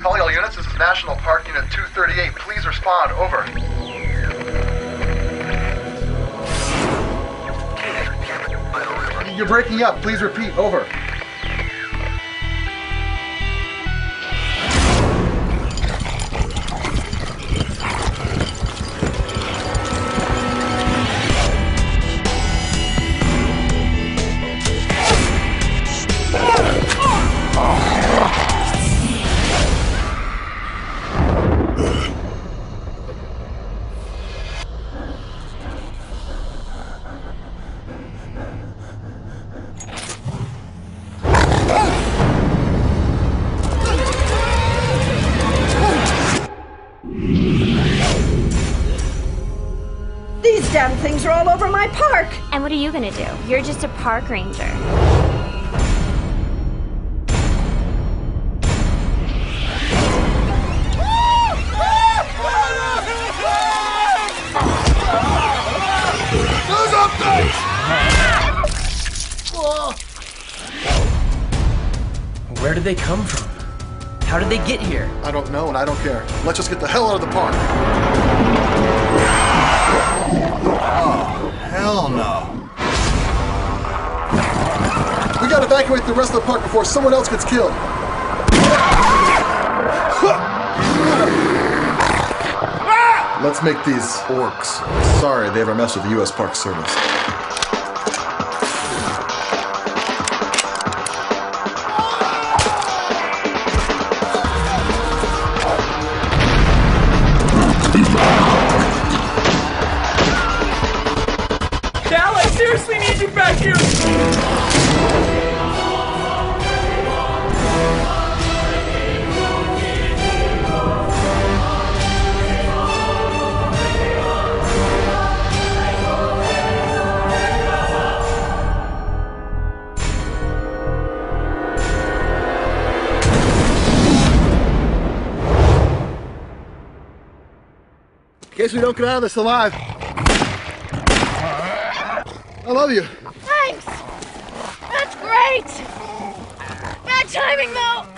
Calling all units, this is National Park Unit 238. Please respond. Over. You're breaking up. Please repeat. Over. Damn things are all over my park. And what are you gonna do? You're just a park ranger. Where did they come from? How did they get here? I don't know, and I don't care. Let's just get the hell out of the park. Oh, hell no. We gotta evacuate the rest of the park before someone else gets killed. Let's make these orcs. Sorry, they ever messed with the U.S. Park Service. Seriously need you back here! In case we don't get out of this alive. I love you. Thanks! That's great! Bad timing though!